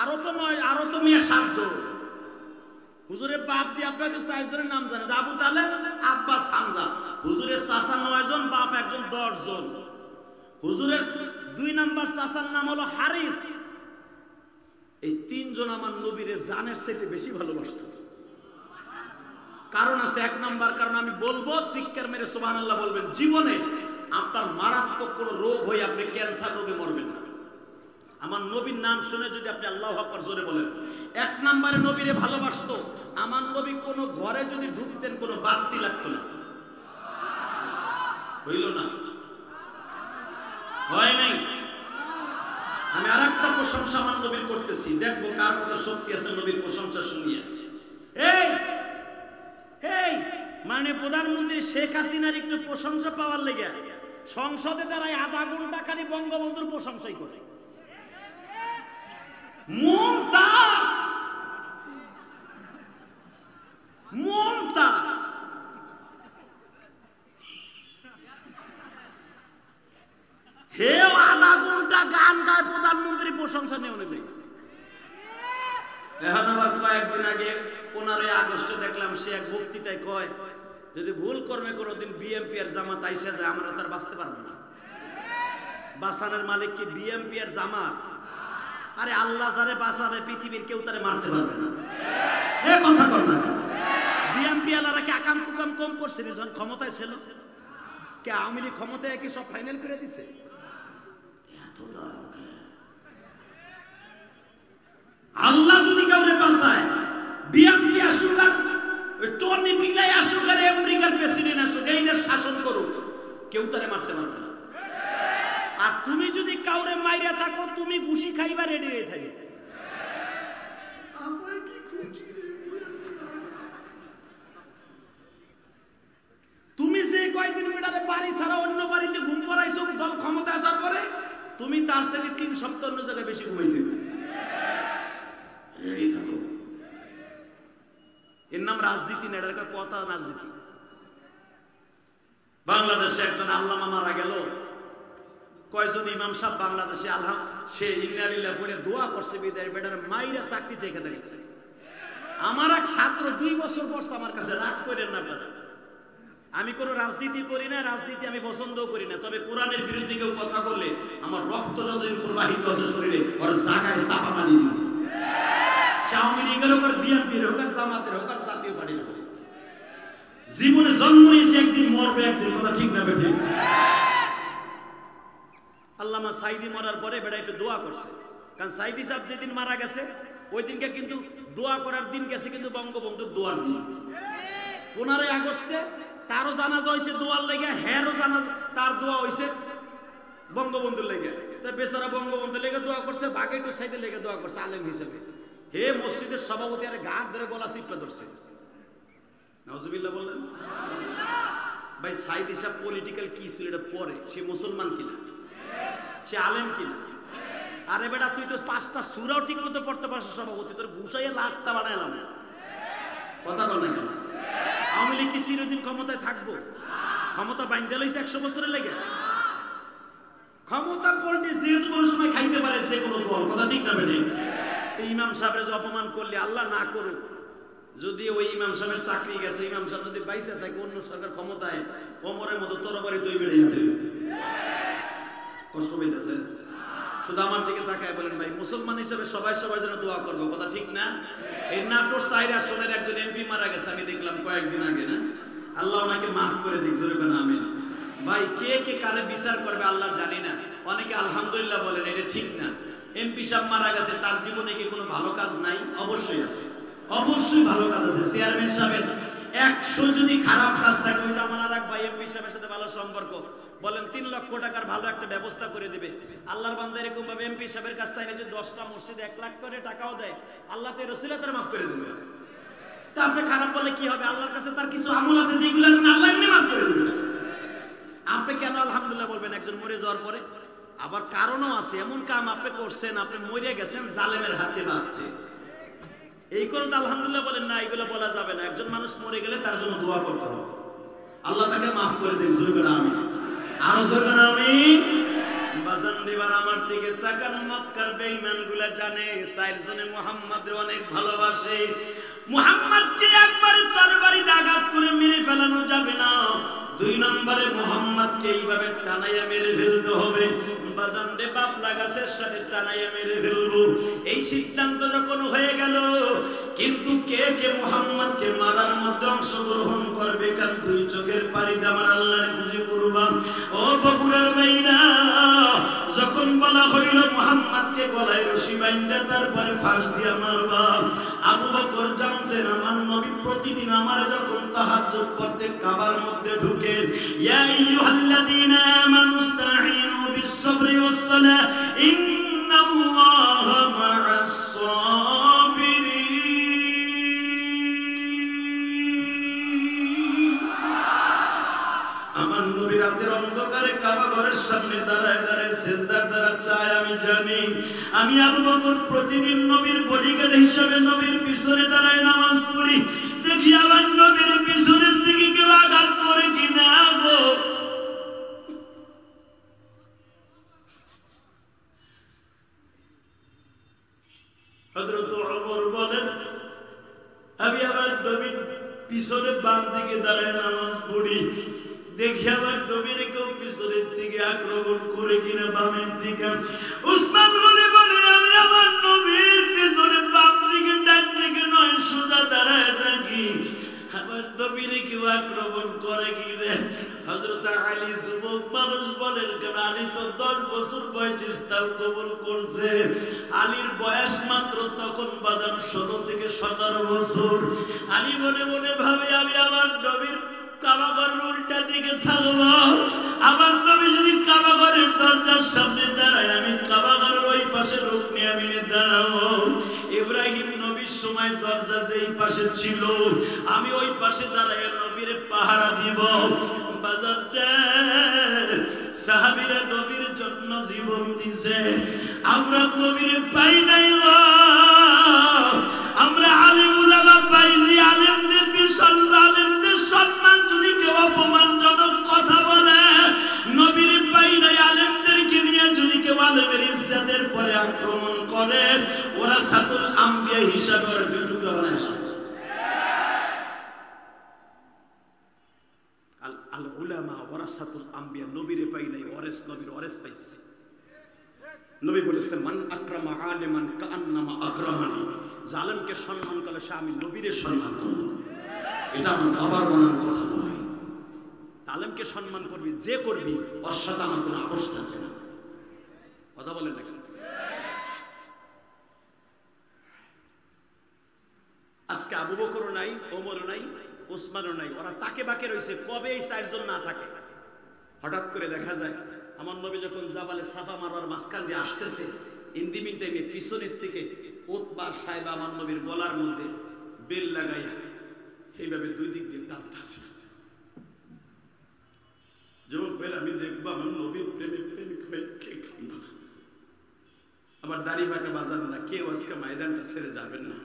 আরও তো নয়, আরও তো মেয়ে সাতজন। হুজুরের বাপ দিয়ে আপনাকে চারজনের নাম জানেন আবু তালেব, আব্বাস, হামজা। হুজুরের চাচা নয় জন বাপ একজন দশ জন হুজুরের দুই নাম্বার চাচার নাম হলো হারিস। এই তিনজন আমার নবীরে জানের চাইতে বেশি ভালোবাসত। কারণ আছে এক নাম্বার কারণ আমি বলব শিক্ষার মেরে সুবাহ বলবেন, জীবনে আপনার মারাত্মক কোন রোগ হয়ে আপনি ক্যান্সার রোগে মরবেন না। আমার নবীর নাম শুনে যদি আপনি আল্লাহ আকবর জোরে বলেন। এক নাম্বারে নবীরে ভালোবাসতো, আমার নবী কোন ঘরে যদি ঢুকতেন কোনো বাড়তি লাগতো না। হইল না। হয় নাই। আমি আর একটা প্রশংসা আমার নবীর করতেছি। দেখব কার কত শক্তি আছে নবীর প্রশংসা শুনিয়ে। এই! এই! মানে প্রধানমন্ত্রী শেখ হাসিনার একটু প্রশংসা পাওয়ার লেগে সংসদে দাঁড়ায় আধা ঘণ্টা খালি বঙ্গবন্ধুর প্রশংসাই করে। মমতাজ মমতাজ হে আধা ঘণ্টা গান গায় প্রধানমন্ত্রী প্রশংসা নিয়ে নেবে। এখন আবার কয়েকদিন আগে পনেরোই আগস্টে দেখলাম সে এক বক্তৃতায় কয়, যদি ভুল কর্মে কোনোদিন বিএমপি আর জামাত আইসে যায়, আমরা তার বাঁচতে পারব না। বাসানের মালিক কি বিএমপি আর জামাত আরে আল্লাহ যারে বাঁচাবে পৃথিবীর কেউ তারে মারতে পারবে না। এ কথা কথা বিএমপি আলারা কি আকাম কুকাম কম করছে? যখন ক্ষমতায় ছিল। কে আওয়ামী লীগ ক্ষমতায় কি সব ফাইনাল করে দিছে? আল্লাহ যদি কাউরে বাঁচায় বিএমপি আসুক আর ওই টনি পিলাই আসুক আর আমেরিকার প্রেসিডেন্ট আসুক এই দেশ শাসন করুক কেউ তারে মারতে পারবে না। আর তুমি যদি কাউরে মাইরা থাকো তুমি ঘুষি খাইবা রেডি হয়ে থাকি তুমি যে কয়দিন বেড়ারে বাড়ি ছাড়া অন্য বাড়িতে ঘুম পড়াইছো দল ক্ষমতা আসার পরে তুমি তার সাথে তিন সপ্তাহ অন্য জায়গায় বেশি ঘুমাইতে রেডি থাকো। এর নাম রাজনীতি না এটার কথা রাজনীতি। বাংলাদেশে একজন আল্লামা মারা গেল কয়জন ইমাম সাহেব বাংলাদেশে? আল্লাহ, সে ইন্নালিল্লাহ পড়ে দোয়া করছে বিদায় বেটার মাইরা চাকরি থেকে দেখেছে আমার এক ছাত্র দুই বছর পড়ছে আমার কাছে রাগ করেন না আপনারা আমি কোনো রাজনীতি করি না, রাজনীতি আমি পছন্দও করি না। তবে কোরআনের বিরুদ্ধে কেউ কথা বললে আমার রক্ত যতদিন প্রবাহিত আছে শরীরে, ওর জায়গায় চাপা মারি দিবে। আওয়ামী লীগের হোক আর বিএনপির হোক আর জামাতের হোক আর জাতীয় পার্টির হোক। জীবনে জন্ম নিয়েছে, একদিন মরবে, একদিন, কথা ঠিক না বেঠে আল্লামা সাইদি মরার পরে বেড়া একটু দোয়া করছে। কারণ সাইদি সাহেব যেদিন মারা গেছে ওই দিনকে কিন্তু দোয়া করার দিন গেছে কিন্তু বঙ্গবন্ধুর দোয়ার দিন। পনেরোই আগস্টে তারও জানাজা হয়েছে দোয়ার লেগে হ্যারও জানা তার দোয়া হয়েছে বঙ্গবন্ধুর লেগে। তা বেচারা বঙ্গবন্ধুর লেগে দোয়া করছে বাঘে একটু সাইডে লেগে দোয়া করছে আলেম হিসেবে। হে মসজিদের সভাপতি আরে গাঁট ধরে গলা চিপটা ধরছে। নজবিল্লা বললেন ভাই সাইদ হিসাব পলিটিক্যাল কি ছিল এটা পরে সে মুসলমান কিনা? সে আলেম কিনা আরে বেটা, তুই তো পাঁচটা সুরাও ঠিক মতো পড়তে পারছিস সভাপতি, তোর ঘুষাইয়ে লাখটা বানাইলাম। কথা বল কেন? আওয়ামী লীগ কি চিরদিন ক্ষমতায় থাকব? ক্ষমতা বাইন্দে লইছে একশো বছরের লেগে? ক্ষমতা পল্টে যেহেতু কোনো সময় খাইতে পারে যে কোনো দল, কথা ঠিক না এই ইমাম সাহেবের যে অপমান করলে, আল্লাহ না করুক। যদি ওই ইমাম সাহেবের চাকরি গেছে, ইমাম সাহেব যদি বাইসে থাকে, অন্য সরকার ক্ষমতায় কোমরের মতো তরবারি তৈ বেড়ে যেতে কষ্ট পেতেছে শুধু আমার দিকে তাকায় বলেন ভাই, মুসলমান হিসেবে সবাই সবার জন্য দোয়া করব, কথা ঠিক না? এই নাটোর সাইরা সোনের একজন এমপি মারা গেছে, আমি দেখলাম কয়েকদিন আগে, না? আল্লাহ ওনাকে মাফ করে দিক, জোরে কেন আমি ভাই, কে কে কারে বিচার করবে আল্লাহ জানি না। অনেকে আলহামদুলিল্লাহ বলেন, এটা ঠিক না। এমপি সাহেব মারা গেছে, তার জীবনে কি কোনো ভালো কাজ নাই? অবশ্যই আছে। অবশ্যই ভালো কাজ আছে। চেয়ারম্যান সাহেবের একশো যদি খারাপ কাজ থাকে ওই ভাই, এমপি সাহেবের সাথে ভালো সম্পর্ক। বলেন, তিন লক্ষ টাকার ভালো একটা ব্যবস্থা করে দিবে। আল্লাহর বান্দা এরকম ভাবে এমপি সাহেবের কাছ থেকে যে দশটা মসজিদ এক লাখ করে টাকাও দেয় আল্লাহ তে রসিলা তার মাফ করে দিবে। তা আপনি খারাপ বলে কি হবে? আল্লাহর কাছে তার কিছু আমল আছে যেগুলো আল্লাহ এমনি মাফ করে দিবে। আপনি কেন আলহামদুলিল্লাহ বলবেন একজন মরে যাওয়ার পরে? আবার কারণও আছে, এমন কাম আপনি করছেন, আপনি মরে গেছেন, জালেমের হাতে বাঁচছে এই তো আলহামদুলিল্লাহ বলেন না, এগুলো বলা যাবে না। একজন মানুষ মরে গেলে তার জন্য দোয়া করতে হবে। আল্লাহ তাকে মাফ করে দিন শুরু করে আমি আরও শুরু করে আমি আমার দিকে তাকান, মক্কার বেঈমানগুলা জানে চারজনে মুহাম্মদ অনেক ভালোবাসে। মুহাম্মদকে একবার তরবারি আঘাত করে মেরে ফেলানো যাবে না। দুই নম্বরে মোহাম্মদকে এইভাবে টানাইয়া মেরে ফেলতে হবে। বাজান রে বাবলা গাছের সাথে টানাইয়া মেরে ফেলব। এই সিদ্ধান্ত যখন হয়ে গেল, কিন্তু কে কে মোহাম্মদকে মারার মধ্যে অংশগ্রহণ করবে কারণ দুই চোখের পানি আমার আল্লাহর খুঁজে করবা ও বগুড়ার বাইনা যখন বলা হইল মোহাম্মদকে গলায় রশি বাইন্দা, তারপরে ফাঁস দিয়া মারবা। আবু বকর জানতেন, আমার নবী প্রতিদিন আমার যখন তাহাজ্জুদ করতে কাবার মধ্যে ঢুকে ইয়া আইয়ুহাল্লাযীনা আমানু ইসতাঈনু বিস-সাবরি ওয়াস-সালাহ, ইন্নাল্লাহা মা'আস সাবিরিন আমার নবী রাতের অন্ধকারে কাবা ঘরের সামনে দাঁড়ায় দাঁড়ায় সেজদার দ্বারা চায়, আমি জানি, আমি আবু বকর প্রতিদিন নবীর বডিগার্ড হিসাবে নবীর পিছনে দাঁড়ায় নামাজ পড়ি। দেখি আমার নবীর পিছনের পিছনে বাম দিকে দাঁড়ায় নামাজ পড়ি। দেখি আমার নবীর কেউ পিছনের দিকে আক্রমণ করে কিনা বামের দিকে। উসমান বলে বলে, আমি আমার নবীর পিছনে বাম দিকে, ডান দিকে নয়, সোজা দাঁড়ায় থাকি। আমার নবীর কেউ আক্রমণ করে কি সতেরো বছর। আলী মনে মনে ভাবে, আমি আমার নবীর কাবাগরের উল্টা দিকে থাকব। আমার নবী যদি কাবাগরের দরজার সামনে দাঁড়ায়, আমি কাবাগরের ওই পাশে রোগ নিয়ে আমি দাঁড়াবো। ইব্রাহিম নবীর সময় দরজা যেই পাশে ছিল, আমি ওই পাশে দাঁড়ায় নবীর পাহারা দিব সাহাবীরা নবীর জন্য জীবন দিছে আমরা নবীর পাই নাই। আমরা আলিম পাইছি আলেমদের বিশাল আলেমদের সম্মান যদি কেউ অপমানজনক ওয়ারেস নবীর ওয়ারেস নবী মান আকরামা আলিমান কান্নামা আকরামানি। জালেমকে সম্মান করে সে আমি নবীরে সম্মান করব। এটা আমার বাবার কথা নয়। আলেমকে সম্মান করবি, যে করবি, ওর সাথে আমার কোনো আপোষ থাকবে না। কথা বলেন? আজকে আবু বকরও নাই, ওমরও নাই, ওসমানও নাই। ওরা তাকে বাকে রয়েছে, কবে এই চারজন না থাকে? হঠাৎ করে দেখা যায় আমার নবী যখন জাবালে সাফা মারার মাঝখান দিয়ে আসতেছে ইন্দিমিন টাইমে পিছনের থেকে ওতবার সাহেব আমার নবীর গলার মধ্যে বেল লাগাইয়া এইভাবে দুই দিক দিয়ে টানতেছে। যুবক ভাই আমি দেখব আমার নবীর প্রেমে প্রেমিক হয়ে আমার দাড়ি বাঁকা বাজান না, কেউ আজকে ময়দানটা ছেড়ে যাবেন না।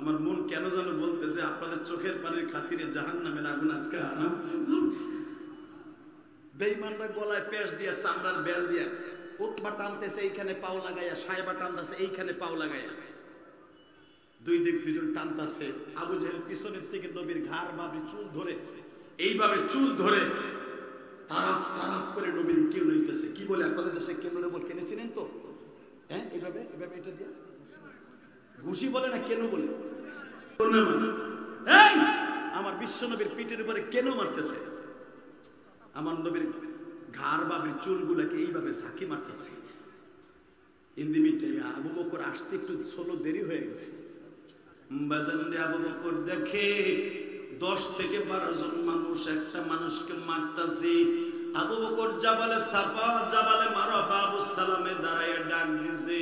আমার মন কেন যেন বলতে যে আপনাদের চোখের পানির খাতিরে জাহান নামের আগুন আজকে আরাম বেইমানরা গলায় পেশ দিয়া, চামড়ার বেল দিয়া উৎমা টানতেছে এইখানে, পাও লাগাইয়া, সাহেবা টানতেছে এইখানে, পাও লাগাইয়া। দুই দিক দুজন টানতেছে। আবু জাহেল পিছনের থেকে নবীর ঘাড় ভাবে চুল ধরে, এইভাবে চুল ধরে তারাপ তারাপ করে নবীর কেউ নইতেছে কি বলে আপনাদের দেশে কেউ বল? কিনেছিলেন তো? হ্যাঁ এভাবে এভাবে এটা দিয়া? ঘুষি বলে না কেন বলে? কোনে মানে? আমার বিশ্ব নবীর পিঠের উপরে কেন মারতেছে? আমার নবীর ঘাড় বাবের চুলগুলাকে এইভাবে ঝাঁকি মারতেছে। আবু বকর আসতে একটু ছোলো দেরি হয়ে গেছে। আবু বকর, দেখে দশ থেকে বারো জন মানুষ, একটা মানুষকে মারতাছে। আবু বকর জাবালে সাফা, জাবালে মারো, বাবু সালামে দাঁড়াইয়া ডাক দিছে,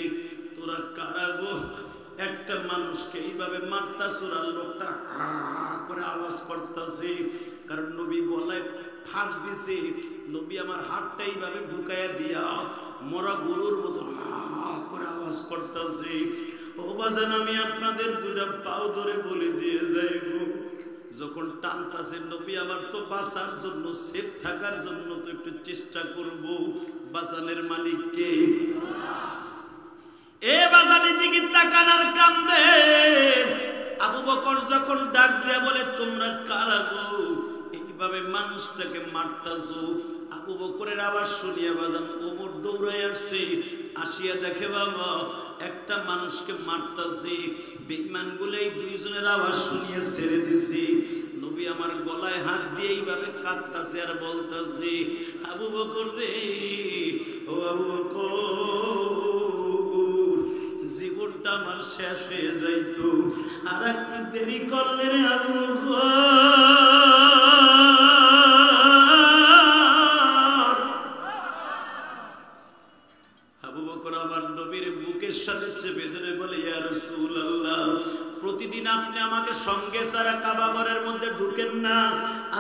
তোরা কারা গো? একটা মানুষকে এইভাবে মারতা সুরাল লোকটা হা করে আওয়াজ করতেছে। কারণ নবী গলায় ফাঁস দিছে নবী আমার হাতটা এইভাবে ঢুকাইয়া দিয়া মরা গরুর মতো করে আওয়াজ করতেছে। ও বাজান, আমি আপনাদের দুটা পাও ধরে বলে দিয়ে যাইব। যখন টানতাছে, নবী আমার তো বাঁচার জন্য, সেফ থাকার জন্য তো একটু চেষ্টা করব। বাঁচানের মালিককে এ বাজারে দিকে তাকানার কান্দে। আবু বকর যখন ডাক দিয়া বলে, তোমরা কারা গো? এইভাবে মানুষটাকে মারতাছো, আবু বকরের আওয়াজ শুনিয়া বাজান ওমর দৌড়াই আসছে। আসিয়া দেখে বাবা, একটা মানুষকে মারতাছে বেইমান গুলাই দুইজনের আওয়াজ শুনিয়ে ছেড়ে দিছে। নবী আমার গলায় হাত দিয়ে এইভাবে কাঁদতাছে আর বলতাছে, আবু বকর রে, ও আবু বকর, জীবনটা আমার শেষ হয়ে যাইতো। আর একটু দেরি করলে রে আবু বকর।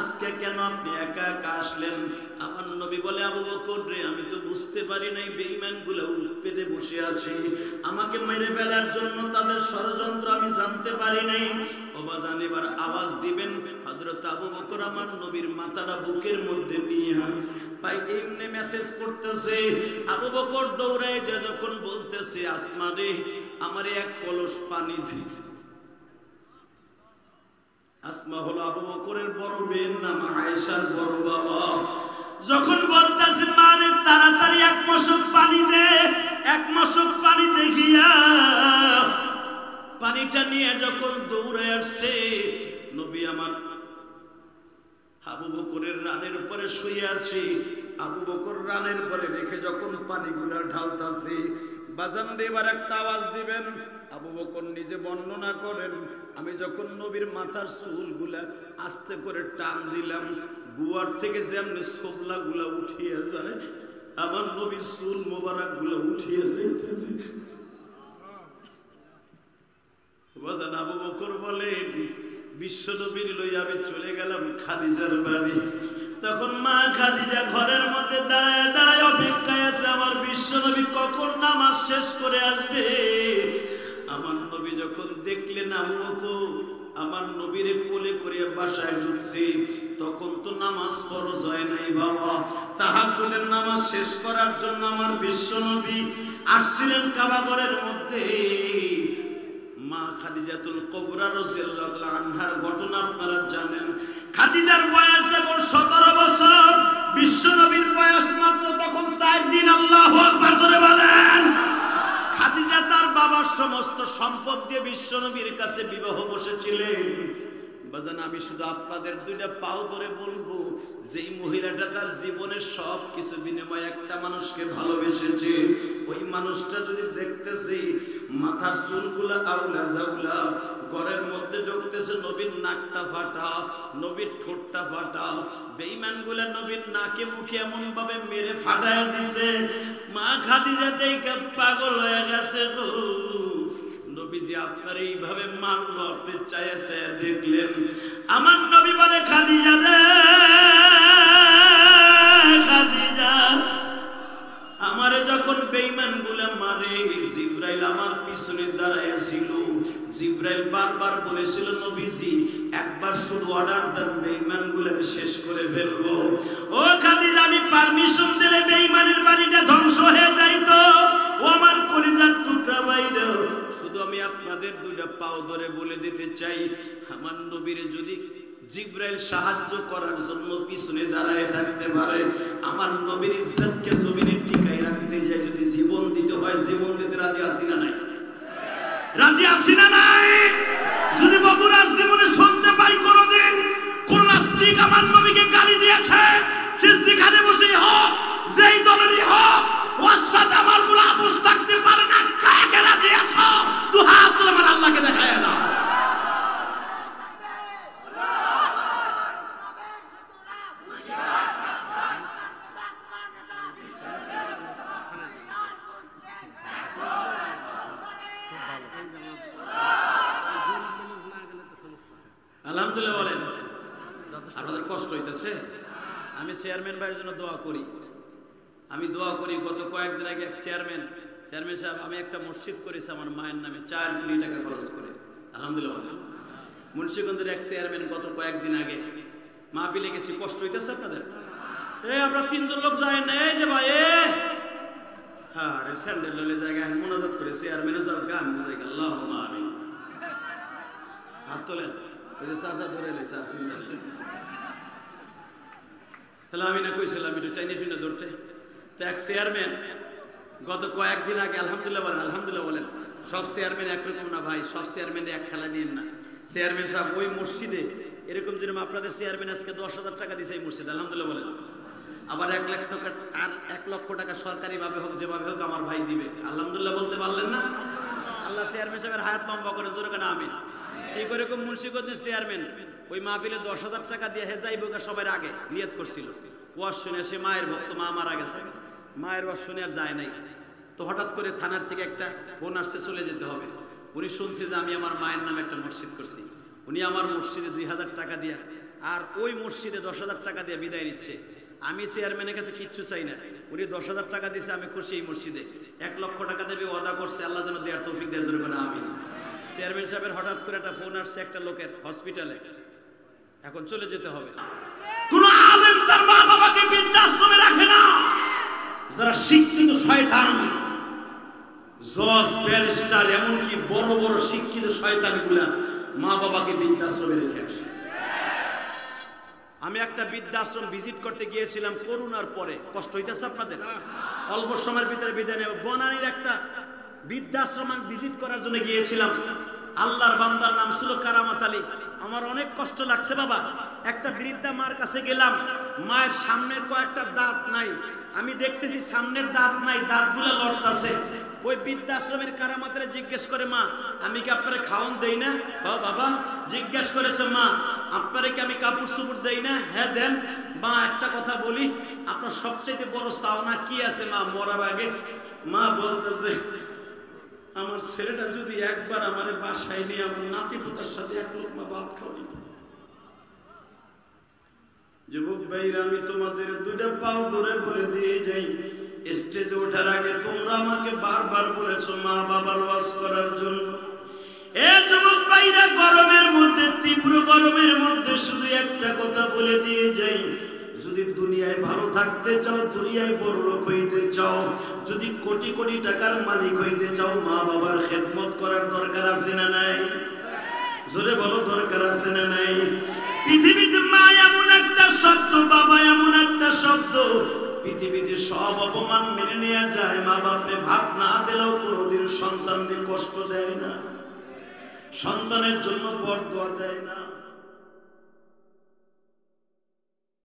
আজকে কেন আপনি একা একা আসলেন? আমার নবী বলে, আবু বকর রে, আমি তো বুঝতে পারি নাই বেঈমানগুলো পেটে বসে আছে। আমাকে মেরে ফেলার জন্য তাদের ষড়যন্ত্র আমি জানতে পারি নাই। অবাজান এবার আওয়াজ দিবেন, হযরত আবু বকর আমার নবীর মাথাটা বুকের মধ্যে নিয়ে ভাই, এমনি মেসেজ করতেছে, আবু বকর দৌড়ায় যে যখন বলতেছে, আসমানে আমারে এক কলস পানি দি আসমা হলো আবু বকরের বড় মেয়ের নাম আয়েশার বড় বাবা। যখন বলতেছে মানে তাড়াতাড়ি এক মশক পানি দে, এক মশক পানি দেখিয়া পানিটা নিয়ে যখন দৌড়ে আসছে, নবী আমার আবু বকরের রানের উপরে শুয়ে আছি। আবু বকর রানের উপরে রেখে যখন পানিগুলা ঢালতাছে, বাজান দিয়ে এবার একটা আওয়াজ দিবেন। আবু বকর নিজে বর্ণনা করেন আমি যখন নবীর মাথার চুলগুলা আস্তে করে টান দিলাম, গুয়ার থেকে যেমনি সোবলা গুলা উঠিয়ে যায় আমার নবীর চুল মোবারকগুলা উঠিয়ে যাইতেছে। আবু বকর বলেন, বিশ্ব নবীর লই আমি চলে গেলাম খাদিজার বাড়ি। তখন মা খাদিজা ঘরের মধ্যে দাঁড়ায় দাঁড়ায় অপেক্ষায় আছে, আমার বিশ্ব কখন নামাজ শেষ করে আসবে? আমার নবী যখন দেখলেন বকর আমার নবীরে কোলে করে বাসায় ঢুকছি, তখন তো নামাজ ফরজ হয় নাই বাবা। তাহাজ্জুদের নামাজ শেষ করার জন্য আমার বিশ্ব নবী আসছিলেন কাবাগরের মধ্যে। মা খাদিজাতুল কবরা রাদিয়াল্লাহু তাআলা ঘটনা আপনারা জানেন। খাদিজার বয়স যখন 17 বছর, বিশ্ব নবীর বয়স মাত্র তখন 4 দিন। আল্লাহু বলেন। খাদিজা তার বাবার সমস্ত সম্পদ দিয়ে বিশ্বনবীর কাছে বিবাহ বসেছিলেন। বাজান, আমি শুধু আপনাদের দুইটা পাও ধরে বলব, যেই মহিলাটা তার জীবনের সব কিছু বিনিময়ে একটা মানুষকে ভালোবেসেছে, ওই মানুষটা যদি দেখতেছি, মাথার চুলগুলা আউলা জাউলা, ঘরের মধ্যে ঢুকতেছে নবীর নাকটা ফাটা, নবীর ঠোঁটটা ফাটা বেইমানগুলা নবীর নাকে মুখে এমন ভাবে মেরে ফাটায় দিছে মা খাদিজা দেখে পাগল হয়ে গেছে গো। আপনার এইভাবে চায়ে দেখলেন। আমার নবী বলে আমারে যখন বেইমানগুলা মারে, জিব্রাইল আমার পিছনে দাঁড়ায় ছিল জিব্রাইল বারবার বলেছিল, নবীজি, একবার শুধু অর্ডার দেন বেইমান গুলাকে শেষ করে ফেলব। ও খাদিজা, আমি পারমিশন দিলে বেইমানের বাড়িটা ধ্বংস আপনাদের দুইটা পাও ধরে বলে দিতে চাই। আমার নবীর যদি জিব্রাইল সাহায্য করার জন্য পিছনে দাঁড়ায় থাকতে পারে, আমার নবীর ইজ্জতকে জমিনে টিকাই রাখতে যায়, যদি জীবন দিতে হয়, জীবন দিতে রাজি আছি না নাই? রাজি আছি না নাই? যদি বগুড়ার জীবনে শুনতে পাই কোনদিন, কোন নাস্তিক আমার নবীকে গালি দিয়েছে, সে যেখানে বসেই হোক যেই দলেরই হোক, ওর সাথে আমার কোনো আপোষ থাকতে পারে না। কাকে রাজি আছো? দু হাত তুলে আমার আল্লাহকে দেখায় দাও। আলহামদুলিল্লাহ বলেন, আপনাদের কষ্ট হইতেছে। আমি চেয়ারম্যান ভাইয়ের জন্য দোয়া করি। আমি দোয়া করি, গত কয়েকদিন আগে এক চেয়ারম্যান চেয়ারম্যান সাহেব, আমি একটা মসজিদ করেছি আমার মায়ের নামে, চার কোটি টাকা খরচ করে। আলহামদুলিল্লাহ। মুন্সিগঞ্জের এক চেয়ারম্যান গত কয়েকদিন আগে, মাহফিলে গেছি, কষ্ট হইতেছে আপনাদের? এই আমরা তিনজন লোক যাই না, এই যে ভাই, এ। হ্যাঁ স্যান্ডেল ললে জায়গায় মোনাজাত করে চেয়ারম্যানে যাও, গান বুঝাই গেল হাত তোলেন। চাচা ধরে লেছে আর চিন্তা তাহলে আমি না কইছিলাম এটা টাইনে টিনে ধরতে। তো এক চেয়ারম্যান, গত কয়েকদিন আগে আলহামদুলিল্লাহ বলেন আলহামদুলিল্লাহ বলেন, সব চেয়ারম্যান একরকম না ভাই, সব চেয়ারম্যান এক খেলা নিয়েন না। চেয়ারম্যান সাহেব ওই মসজিদে, এরকম যেরকম আপনাদের চেয়ারম্যান আজকে দশ হাজার টাকা দিয়েছে এই মসজিদে, আলহামদুলিল্লাহ বলেন। আবার এক লাখ টাকা, আর এক লক্ষ টাকা সরকারি ভাবে হোক, যেভাবে হোক আমার ভাই দিবে। আলহামদুলিল্লাহ বলতে পারলেন না? আল্লাহ চেয়ারম্যান সাহেবের হায়াত লম্বা করে, জোরে কেন আমি ঠিক ওরকম মুন্সিগঞ্জের চেয়ারম্যান, ওই মাহফিলে দশ হাজার টাকা দিয়ে হে যাইব সবার আগে, নিয়ত করছিল। ওয়াজ শুনে সে মায়ের ভক্ত, মা মারা গেছে। মায়ের ওয়াজ শুনে আর যায় নাই। তো হঠাৎ করে থানার থেকে একটা ফোন আসছে, চলে যেতে হবে। উনি শুনছে যে আমি আমার মায়ের নামে একটা মসজিদ করছি। উনি আমার মসজিদে দুই হাজার টাকা দিয়া, আর ওই মসজিদে দশ হাজার টাকা দিয়ে বিদায় নিচ্ছে। আমি চেয়ারম্যানের কাছে কিচ্ছু চাই না। উনি দশ হাজার টাকা দিয়েছে, আমি খুশি এই মসজিদে। এক লক্ষ টাকা দেবে ওয়াদা করছে, আল্লাহ যেন দেওয়ার তৌফিক দেয় করে আমি চেয়ারম্যান সাহেবের হঠাৎ করে একটা ফোন আসছে একটা লোকের হসপিটালে এখন চলে যেতে হবে। কোন আলেম তার মা বাবাকে বৃদ্ধাশ্রমে রাখে না। যারা শিক্ষিত শয়তান, জজ, ব্যারিস্টার, এমনকি বড় বড় শিক্ষিত শয়তানগুলা মা বাবাকে বৃদ্ধাশ্রমে রেখে আসে। আমি একটা বৃদ্ধাশ্রম ভিজিট করতে গিয়েছিলাম করোনার পরে। কষ্ট হইতেছে আপনাদের? অল্প সময়ের ভিতরে বিদায় নেব। বনানীর একটা বৃদ্ধাশ্রম ভিজিট করার জন্য গিয়েছিলাম। আল্লাহর বান্দার নাম ছিল কারামাত আলী। আমার অনেক কষ্ট লাগছে বাবা। একটা বৃদ্ধা মার কাছে গেলাম, মায়ের সামনের কয়েকটা দাঁত নাই। আমি দেখতেছি সামনের দাঁত নাই, দাঁতগুলো লড়তাছে। ওই বৃদ্ধাশ্রমের কারামাতারে জিজ্ঞেস করে, মা, আমি কি আপনারে খাওয়ান দেই না? বাবা, জিজ্ঞেস করেছে, মা, আপনারে কি আমি কাপড় চুপড় দেই না? হ্যাঁ দেন। মা, একটা কথা বলি, আপনার সবচেয়ে বড় চাওনা কি আছে, মা, মরার আগে? মা, বলতেছে আমার ছেলেটা যদি একবার আমার বাসায় নিয়ে আমার নাতি পোতার সাথে এক লোকমা ভাত খাওয়াই যুবক ভাইরা, আমি তোমাদের দুইটা পাও ধরে বলে দিয়ে যাই। স্টেজে ওঠার আগে তোমরা আমাকে বারবার বলেছ মা বাবার ওয়াজ করার জন্য। এ যুবক ভাইরা, গরমের মধ্যে, তীব্র গরমের মধ্যে শুধু একটা কথা বলে দিয়ে যাই। যদি দুনিয়ায় ভালো থাকতে চাও, দুনিয়ায় বড় লোক হইতে চাও, যদি কোটি কোটি টাকার মালিক হইতে চাও, মা বাবার খেদমত করার দরকার আছে না নাই? জোরে বলো, দরকার আছে না নাই? পৃথিবীতে মা এমন একটা শব্দ, বাবা এমন একটা শব্দ। পৃথিবীতে সব অপমান মেনে নেওয়া যায়, মা বাপরে ভাত না দিলেও কোনোদিন সন্তানকে কষ্ট দেয় না। সন্তানের জন্য বরদোয়া দেয় না।